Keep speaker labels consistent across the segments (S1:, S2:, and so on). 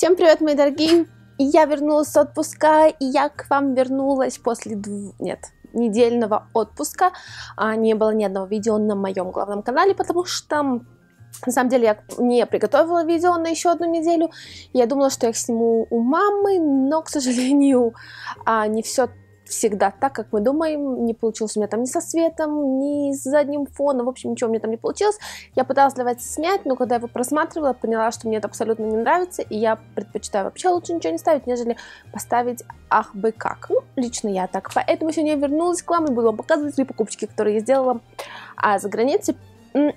S1: Всем привет, мои дорогие! Я вернулась с отпуска, и я к вам вернулась после двух... Нет, недельного отпуска. А, не было ни одного видео на моем главном канале, потому что на самом деле я не приготовила видео на еще одну неделю. Я думала, что я их сниму у мамы, но, к сожалению, а, не все всегда так, как мы думаем. Не получилось у меня там ни со светом, ни с задним фоном. В общем, ничего у меня там не получилось. Я пыталась вас снять, но когда я его просматривала, поняла, что мне это абсолютно не нравится. И я предпочитаю вообще лучше ничего не ставить, нежели поставить ах бы как. Ну, лично я так. Поэтому сегодня я вернулась к вам и буду вам показывать свои покупочки, которые я сделала а, за границей.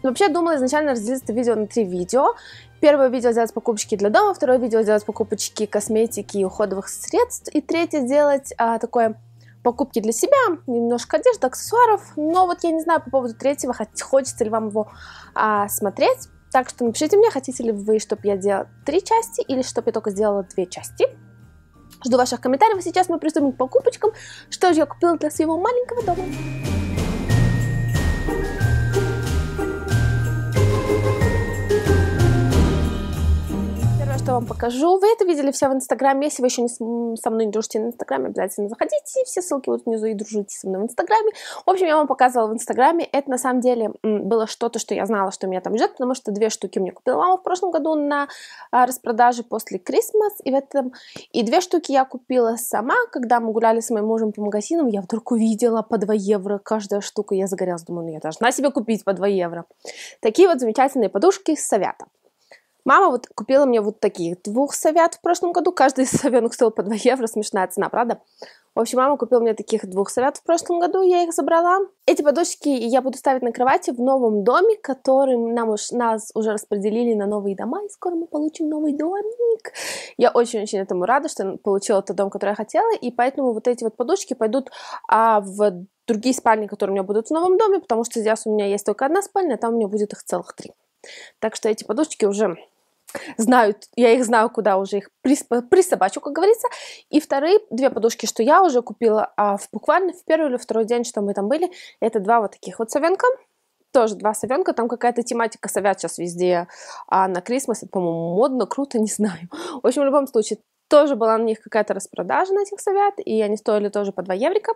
S1: Вообще думала изначально разделить это видео на три видео. Первое видео сделать покупочки для дома, второе видео сделать покупочки косметики и уходовых средств, и третье сделать а, такое покупки для себя, немножко одежды, аксессуаров. Но вот я не знаю по поводу третьего, хочется ли вам его а, смотреть. Так что напишите мне, хотите ли вы, чтобы я делала три части или чтобы я только сделала две части. Жду ваших комментариев. Сейчас мы приступим к покупочкам. Что же я купила для своего маленького дома. Вам покажу. Вы это видели все в Инстаграме. Если вы еще не со мной не дружите на Инстаграме, обязательно заходите. Все ссылки вот внизу и дружите со мной в Инстаграме. В общем, я вам показывала в Инстаграме. Это на самом деле было что-то, что я знала, что меня там ждет, потому что две штуки мне купила мама в прошлом году на а, распродаже после Крисмас. И, в этом... и две штуки я купила сама, когда мы гуляли с моим мужем по магазинам. Я вдруг увидела по 2 евро каждая штука. Я загорелась, думаю, ну я должна себе купить по 2 евро. Такие вот замечательные подушки с Совята. Мама вот купила мне вот таких двух совят в прошлом году. Каждый из совенок стоил по 2 евро. Смешная цена, правда? В общем, мама купила мне таких двух совят в прошлом году, я их забрала. Эти подушки я буду ставить на кровати в новом доме, который нам уж, нас уже распределили на новые дома, и скоро мы получим новый домик. Я очень-очень этому рада, что получила тот дом, который я хотела, и поэтому вот эти вот подушки пойдут а, в другие спальни, которые у меня будут в новом доме, потому что здесь у меня есть только одна спальня, а там у меня будет их целых три. Так что эти подушечки уже знают, я их знаю, куда уже их присобачу, как говорится. И вторые две подушки, что я уже купила а, в, буквально в первый или второй день, что мы там были, это два вот таких вот совенка. Тоже два совенка, там какая-то тематика совят сейчас везде а на Крисмас, по-моему, модно, круто, не знаю. В общем, в любом случае, тоже была на них какая-то распродажа на этих совят, и они стоили тоже по 2 еврика.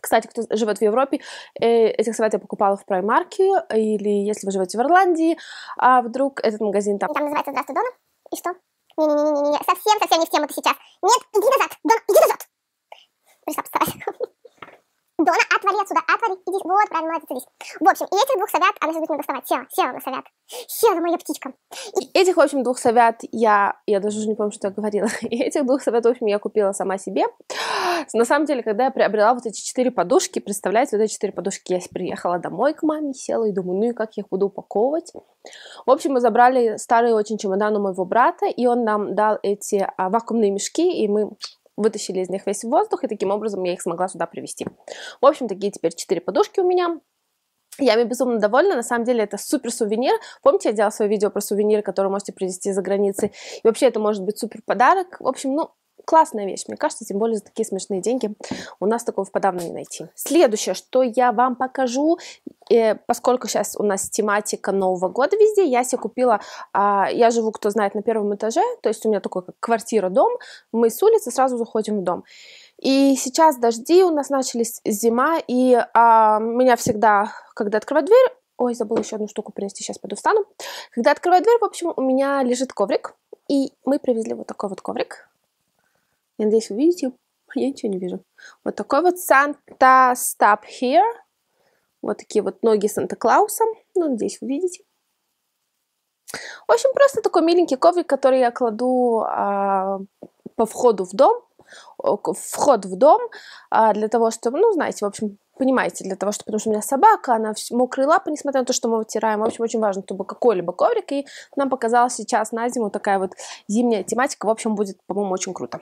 S1: Кстати, кто живет в Европе, э, этих совет я покупала в Праймарке, или если вы живете в Ирландии, а вдруг этот магазин там...
S2: Там называется «Здравствуй, Дона». И что? Не-не-не, совсем-совсем не в тему ты сейчас. Нет, иди назад, Дона, иди назад. Представь, Дона, отвали отсюда, отвали, иди, вот, правильно, молодец, садись. В общем, и этих двух совят, она сейчас будет доставать, села, села на совят, села, моя птичка.
S1: И этих, в общем, двух совят я, я даже уже не помню, что я говорила, и этих двух совят, в общем, я купила сама себе. На самом деле, когда я приобрела вот эти четыре подушки, представляете, вот эти четыре подушки, я приехала домой к маме, села и думаю, ну и как я их буду упаковывать. В общем, мы забрали старый очень чемодан у моего брата, и он нам дал эти а, вакуумные мешки, и мы вытащили из них весь воздух, и таким образом я их смогла сюда привезти. В общем, такие теперь четыре подушки у меня. Я им безумно довольна, на самом деле это супер сувенир. Помните, я делала свое видео про сувенир, который можете привезти за границей? И вообще это может быть супер подарок. В общем, ну, классная вещь, мне кажется, тем более за такие смешные деньги у нас такого подавно не найти. Следующее, что я вам покажу, э, поскольку сейчас у нас тематика Нового года везде, я себе купила, э, я живу, кто знает, на первом этаже, то есть у меня такой как квартира-дом, мы с улицы сразу заходим в дом. И сейчас дожди, у нас начались зима, и а, меня всегда, когда открываю дверь, ой, забыла еще одну штуку принести, сейчас пойду встану. Когда открываю дверь, в общем, у меня лежит коврик, и мы привезли вот такой вот коврик. Я надеюсь, вы видите. Я ничего не вижу. Вот такой вот Santa Stop Here. Вот такие вот ноги Санта-Клауса. Ну, надеюсь, вы видите. В общем, просто такой миленький коврик, который я кладу а, по входу в дом. Вход в дом а, для того, чтобы, ну, знаете, в общем, понимаете, для того, что, потому что у меня собака, она мокрые лапы, несмотря на то, что мы вытираем. В общем, очень важно, чтобы какой-либо коврик. И нам показалось сейчас на зиму такая вот зимняя тематика. В общем, будет, по-моему, очень круто.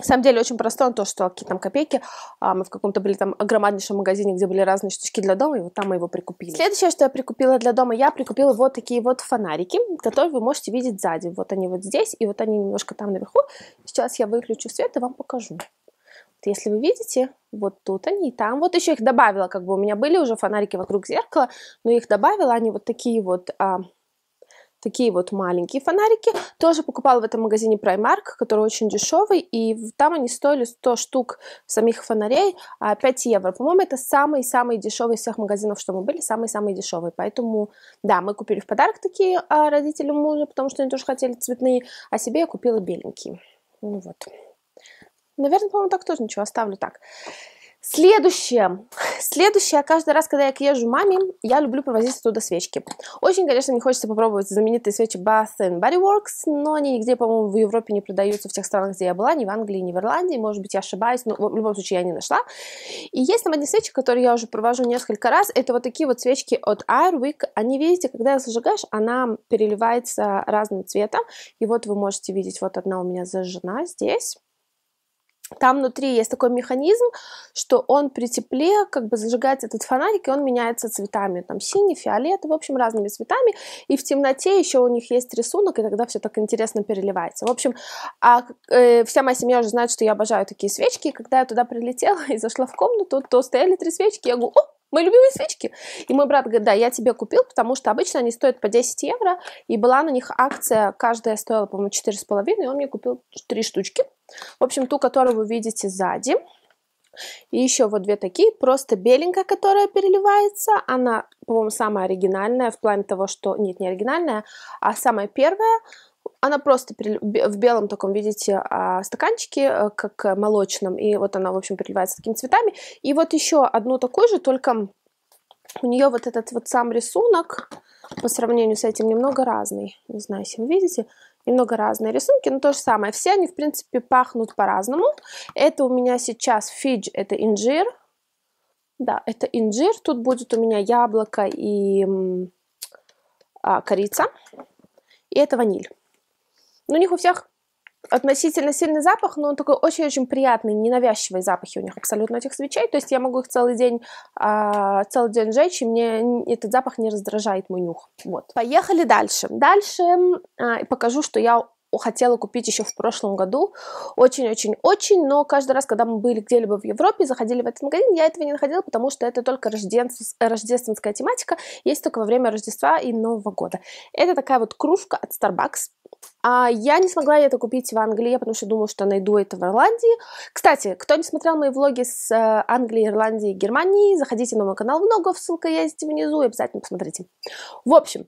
S1: На самом деле очень простое то, что какие там копейки. А, мы в каком-то были там громаднейшем магазине, где были разные штучки для дома, и вот там мы его прикупили. Следующее, что я прикупила для дома, я прикупила вот такие вот фонарики, которые вы можете видеть сзади. Вот они вот здесь, и вот они немножко там наверху. Сейчас я выключу свет и вам покажу. Вот если вы видите, вот тут они и там. Вот еще их добавила, как бы у меня были уже фонарики вокруг зеркала, но их добавила, они вот такие вот... А, такие вот маленькие фонарики. Тоже покупала в этом магазине Primark, который очень дешевый, и там они стоили 100 штук самих фонарей, 5 а, евро. По-моему, это самый-самый дешевый из всех магазинов, что мы были, самый-самый дешевый. Поэтому, да, мы купили в подарок такие а, родителям мужа, потому что они тоже хотели цветные, а себе я купила беленькие. Ну вот. Наверное, по-моему, так тоже ничего, оставлю так. Следующее. Следующее, каждый раз, когда я езжу маме, я люблю провозить оттуда свечки. Очень, конечно, мне хочется попробовать знаменитые свечи Bath and Body Works, но они нигде, по-моему, в Европе не продаются в тех странах, где я была, ни в Англии, ни в Ирландии. Может быть, я ошибаюсь, но в любом случае я не нашла. И есть там одни свечи, которые я уже провожу несколько раз. Это вот такие вот свечки от Airwick. Они, видите, когда зажигаешь, она переливается разным цветом. И вот вы можете видеть, вот одна у меня зажжена здесь. Там внутри есть такой механизм, что он при тепле как бы зажигается этот фонарик, и он меняется цветами. Там синий, фиолетовый, в общем, разными цветами. И в темноте еще у них есть рисунок, и тогда все так интересно переливается. В общем, а, э, вся моя семья уже знает, что я обожаю такие свечки. И когда я туда прилетела и зашла в комнату, то стояли три свечки. Я говорю, о, Мои любимые свечки. И мой брат говорит, да, я тебе купил, потому что обычно они стоят по 10 евро, и была на них акция, каждая стоила, по-моему, 4,5, и он мне купил 3 штучки. В общем, ту, которую вы видите сзади. И еще вот две такие, просто беленькая, которая переливается. Она, по-моему, самая оригинальная в плане того, что... Нет, не оригинальная, а самая первая. Она просто в белом таком, видите, а, стаканчике, э, как молочном. И вот она, в общем, переливается такими цветами. И вот еще одну такую же, только у нее вот этот вот сам рисунок по сравнению с этим немного разный. Не знаю, если вы видите немного разные рисунки, но то же самое. Все они, в принципе, пахнут по-разному. Это у меня сейчас фидж, это инжир. Да, это инжир. Тут будет у меня яблоко и а, корица. И это ваниль. Но у них у всех относительно сильный запах, но он такой очень-очень приятный, ненавязчивый запахи у них абсолютно этих свечей. То есть я могу их целый день, э, целый день жечь, и мне этот запах не раздражает мой нюх. Вот. Поехали дальше. Дальше э, покажу, что я хотела купить еще в прошлом году. Очень-очень-очень, но каждый раз, когда мы были где-либо в Европе, заходили в этот магазин, я этого не находила, потому что это только рождественс... рождественская тематика, есть только во время Рождества и Нового года. Это такая вот кружка от Starbucks. А я не смогла это купить в Англии, потому что думала, что найду это в Ирландии. Кстати, кто не смотрел мои влоги с э, Англии, Ирландии, Германии, заходите на мой канал в ссылка есть внизу, и обязательно посмотрите. В общем,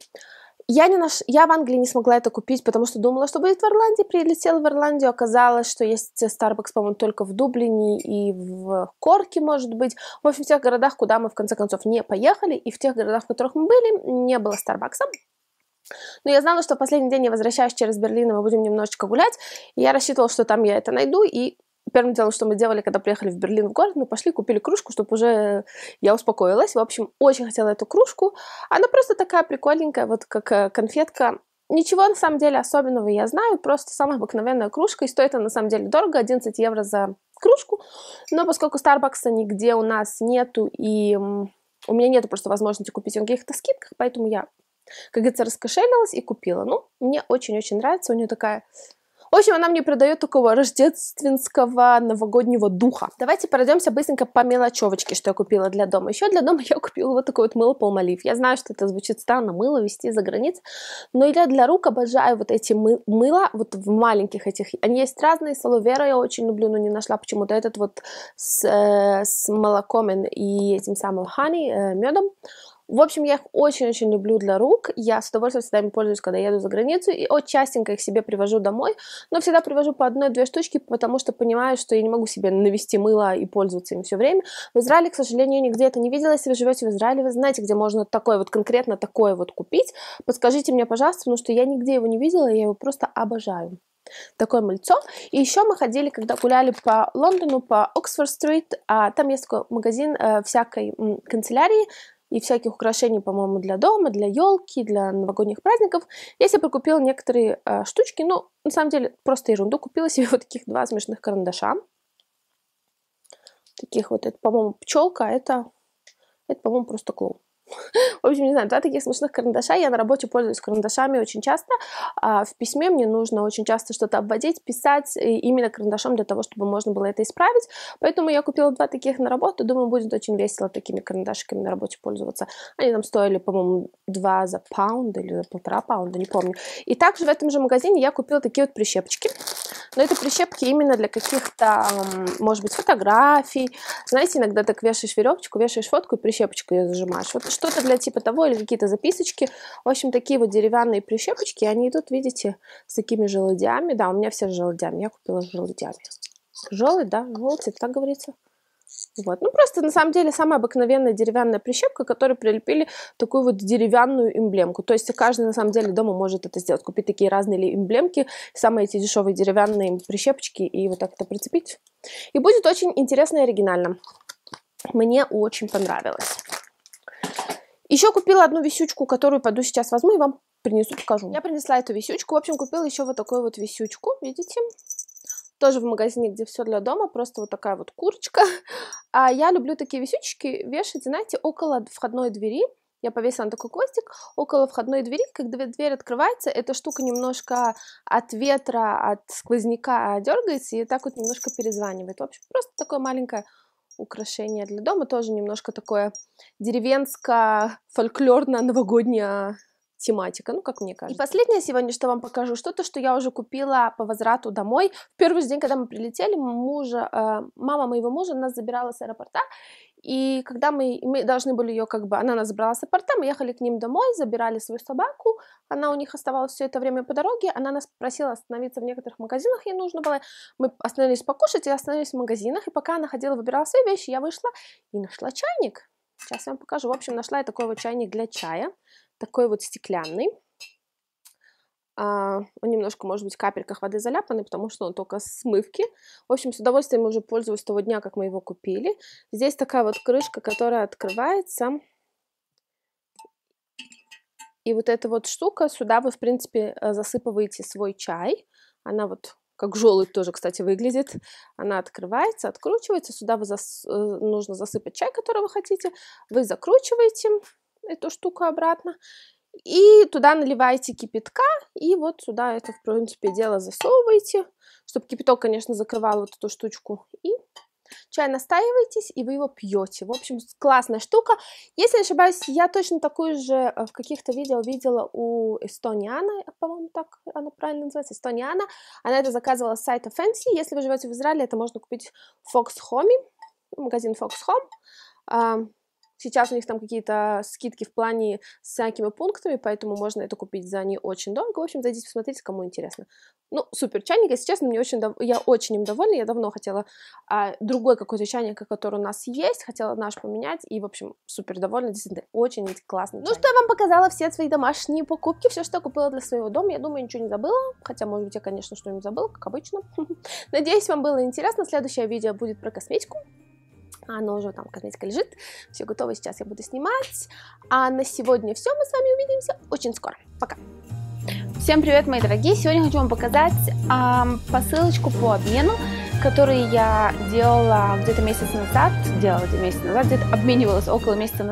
S1: я, не наш... я в Англии не смогла это купить, потому что думала, что будет в Ирландии. Прилетела в Ирландию, оказалось, что есть Starbucks, по-моему, только в Дублине и в Корке, может быть. В общем, в тех городах, куда мы, в конце концов, не поехали, и в тех городах, в которых мы были, не было Starbucks. Но я знала, что последний день я возвращаюсь через Берлин, и мы будем немножечко гулять. И я рассчитывала, что там я это найду, и первым делом, что мы делали, когда приехали в Берлин в город, мы пошли, купили кружку, чтобы уже я успокоилась. В общем, очень хотела эту кружку. Она просто такая прикольненькая, вот как э, конфетка. Ничего на самом деле особенного я знаю, просто самая обыкновенная кружка, и стоит она на самом деле дорого, 11 евро за кружку. Но поскольку Старбакса нигде у нас нету, и у меня нету просто возможности купить на каких-то скидках, поэтому я, как говорится, раскошелилась и купила. Ну, мне очень-очень нравится, у нее такая в общем, она мне придает такого рождественского новогоднего духа. Давайте пройдемся быстренько по мелочевочке, что я купила для дома. Еще для дома я купила вот такое вот мыло Полмолив. Я знаю, что это звучит странно, мыло вести за границей, но я для рук обожаю вот эти мы мыла, вот в маленьких этих. Они есть разные, салувера я очень люблю, но не нашла почему-то этот вот с, э, с молоком и этим самым хани, э, медом. В общем, я их очень-очень люблю для рук. Я с удовольствием всегда ими пользуюсь, когда еду за границу. И очень частенько их себе привожу домой. Но всегда привожу по одной-две штучки, потому что понимаю, что я не могу себе навести мыло и пользоваться им все время. В Израиле, к сожалению, нигде это не видела. Если вы живете в Израиле, вы знаете, где можно такое вот конкретно такое вот купить. Подскажите мне, пожалуйста, потому что я нигде его не видела, я его просто обожаю такое мыльцо. И еще мы ходили, когда гуляли по Лондону, по Оксфорд-стрит, а там есть такой магазин э, всякой м, канцелярии, и всяких украшений, по-моему, для дома, для елки, для новогодних праздников. Я себе прикупила некоторые э, штучки, ну, на самом деле, просто ерунду. Купила себе вот таких два смешных карандаша. Таких вот, это, по-моему, пчелка, а это, это, по-моему, просто клоун. В общем, не знаю, два таких смешных карандаша. Я на работе пользуюсь карандашами очень часто. А в письме мне нужно очень часто что-то обводить, писать именно карандашом для того, чтобы можно было это исправить. Поэтому я купила два таких на работу. Думаю, будет очень весело такими карандашиками на работе пользоваться. Они там стоили, по-моему, два за паунд или за полтора паунда, не помню. И также в этом же магазине я купила такие вот прищепочки. Но это прищепки именно для каких-то, может быть, фотографий. Знаете, иногда так вешаешь веревочку, вешаешь фотку и прищепочку ее зажимаешь. Вот что-то для типа того или какие-то записочки. В общем, такие вот деревянные прищепочки, они идут, видите, с такими желудями. Да, у меня все с желудями, я купила с желудями. Желудь, да, желудь, так говорится. Вот. Ну, просто, на самом деле, самая обыкновенная деревянная прищепка, которой прилепили такую вот деревянную эмблемку. То есть каждый, на самом деле, дома может это сделать. Купить такие разные эмблемки, самые эти дешевые деревянные прищепочки и вот так это прицепить. И будет очень интересно и оригинально. Мне очень понравилось. Еще купила одну висючку, которую пойду сейчас возьму и вам принесу, покажу. Я принесла эту висючку. В общем, купила еще вот такую вот висючку, видите? тоже в магазине, где все для дома, просто вот такая вот курочка. А я люблю такие висючки вешать, знаете, около входной двери. Я повесила на такой хвостик около входной двери, когда дверь открывается, эта штука немножко от ветра, от сквозняка дергается и так вот немножко перезванивает. В общем, просто такое маленькое украшение для дома, тоже немножко такое деревенско-фольклорно-новогоднее тематика, ну, как мне кажется. И последнее сегодня, что вам покажу, что-то, что я уже купила по возврату домой. В первый же день, когда мы прилетели, мужа, э, мама моего мужа нас забирала с аэропорта, и когда мы, мы должны были ее, как бы, она нас забрала с аэропорта, мы ехали к ним домой, забирали свою собаку, она у них оставалась все это время по дороге, она нас просила остановиться в некоторых магазинах, ей нужно было, мы остановились покушать и остановились в магазинах, и пока она ходила, выбирала свои вещи, я вышла и нашла чайник. Сейчас я вам покажу. В общем, нашла я такой вот чайник для чая такой вот стеклянный. А, он немножко, может быть, в капельках воды заляпанный, потому что он только смывки. В общем, с удовольствием уже пользуюсь того дня, как мы его купили. Здесь такая вот крышка, которая открывается. И вот эта вот штука, сюда вы, в принципе, э, засыпываете свой чай. Она вот как желудь тоже, кстати, выглядит. Она открывается, откручивается. Сюда вы зас... Э, нужно засыпать чай, который вы хотите. Вы закручиваете эту штуку обратно. И туда наливаете кипятка, и вот сюда это, в принципе, дело засовываете, чтобы кипяток, конечно, закрывал вот эту штучку. И чай настаиваетесь, и вы его пьете. В общем, классная штука. Если не ошибаюсь, я точно такую же э, в каких-то видео видела у Эстониана, по-моему, так она правильно называется, Эстониана. Она это заказывала с сайта Fancy. Если вы живете в Израиле, это можно купить в Fox Home, магазин Fox Home. Сейчас у них там какие-то скидки в плане с всякими пунктами, поэтому можно это купить за не очень дорого. В общем, зайдите, посмотрите, кому интересно. Ну, супер чайник, если честно, мне очень, дов... я очень им довольна. Я давно хотела а, другой какой-то чайник, который у нас есть, хотела наш поменять, и, в общем, супер довольна, действительно, очень классный Ну, что я вам показала, все свои домашние покупки, все, что я купила для своего дома, я думаю, ничего не забыла, хотя, может быть, я, конечно, что-нибудь забыла, как обычно. Надеюсь, вам было интересно, следующее видео будет про косметику, оно уже там, косметика лежит, все готово, сейчас я буду снимать. А на сегодня все, мы с вами увидимся очень скоро. Пока! Всем привет, мои дорогие! Сегодня хочу вам показать эм, посылочку по обмену, которую я делала где-то месяц назад, делала где-то месяц назад, где-то обменивалась около месяца назад.